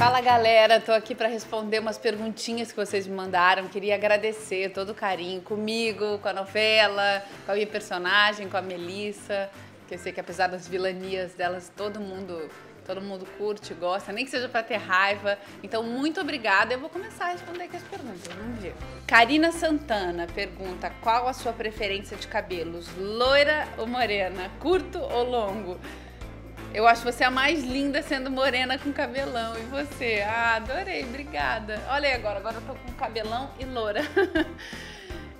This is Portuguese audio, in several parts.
Fala galera, tô aqui para responder umas perguntinhas que vocês me mandaram. Queria agradecer todo o carinho comigo, com a novela, com a minha personagem, com a Melissa. Que eu sei que apesar das vilanias delas, todo mundo todo mundo curte, gosta, nem que seja para ter raiva. Então, muito obrigada. Eu vou começar a responder aqui as perguntas, vamos ver. Karina Santana pergunta: qual a sua preferência de cabelos? Loira ou morena? Curto ou longo? Eu acho você a mais linda sendo morena com cabelão. E você? Ah, adorei, obrigada. Olha aí agora, agora eu tô com cabelão e loura.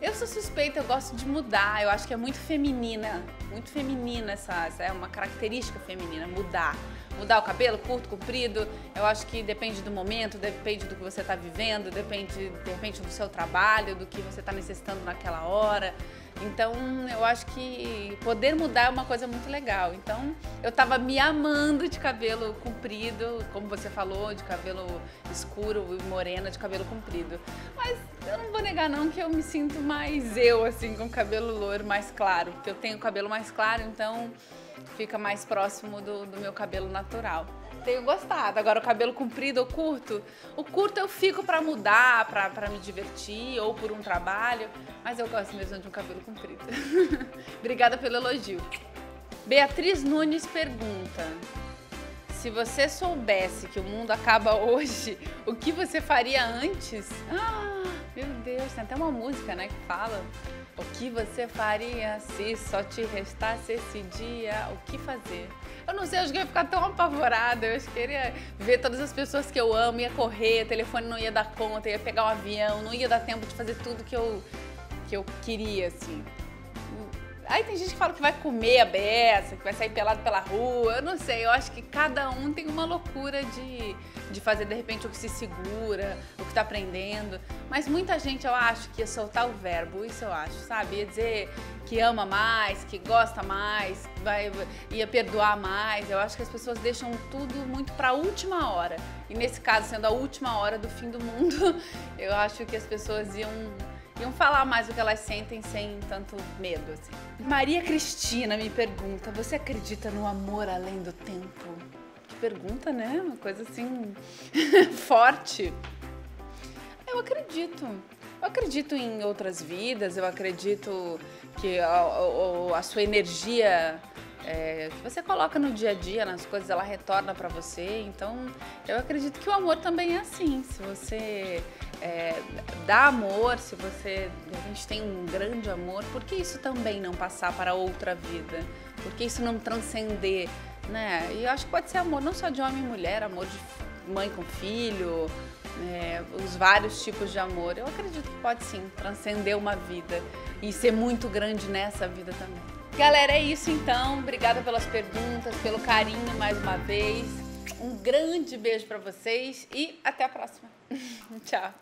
Eu sou suspeita, eu gosto de mudar. Eu acho que é muito feminina, muito feminina essa, essa é uma característica feminina, mudar mudar o cabelo, curto, comprido. Eu acho que depende do momento, depende do que você está vivendo, depende de repente do seu trabalho, do que você está necessitando naquela hora. Então, eu acho que poder mudar é uma coisa muito legal. Então, eu estava me amando de cabelo comprido, como você falou, de cabelo escuro e morena, de cabelo comprido. Mas eu não vou negar não que eu me sinto mais eu, assim, com cabelo loiro mais claro, porque eu tenho cabelo mais claro, então fica mais próximo do, do meu cabelo natural. Tenho gostado. Agora, o cabelo comprido ou curto? O curto eu fico para mudar, para me divertir ou por um trabalho, mas eu gosto mesmo de um cabelo comprido. Obrigada pelo elogio. Beatriz Nunes pergunta: Se você soubesse que o mundo acaba hoje, o que você faria antes? Ah, meu Deus, tem até uma música, né, que fala. O que você faria se só te restasse esse dia? O que fazer? Eu não sei, acho que eu ia ficar tão apavorada. Eu queria ver todas as pessoas que eu amo, ia correr, o telefone não ia dar conta, ia pegar um avião, não ia dar tempo de fazer tudo que eu, que eu queria, assim. Aí tem gente que fala que vai comer a beça, que vai sair pelado pela rua. Eu não sei, eu acho que cada um tem uma loucura de, de fazer de repente o que se segura, o que tá aprendendo. Mas muita gente eu acho que ia soltar o verbo, isso eu acho, sabe? Ia dizer que ama mais, que gosta mais, vai, ia perdoar mais. Eu acho que as pessoas deixam tudo muito pra última hora. E nesse caso, sendo a última hora do fim do mundo, eu acho que as pessoas iam iam falar mais o que elas sentem sem tanto medo, assim. Maria Cristina me pergunta: você acredita no amor além do tempo? Que pergunta, né? Uma coisa assim forte. Eu acredito. Eu acredito em outras vidas, eu acredito que a, a, a sua energia é, você coloca no dia a dia, nas coisas, ela retorna para você. Então, eu acredito que o amor também é assim. Se você é, dá amor, se você de repente tem um grande amor, por que isso também não passar para outra vida? Por que isso não transcender? Né? E eu acho que pode ser amor não só de homem e mulher, amor de mãe com filho, é, os vários tipos de amor. Eu acredito que pode sim transcender uma vida e ser muito grande nessa vida também. Galera, é isso então. Obrigada pelas perguntas, pelo carinho mais uma vez. Um grande beijo para vocês e até a próxima. Tchau.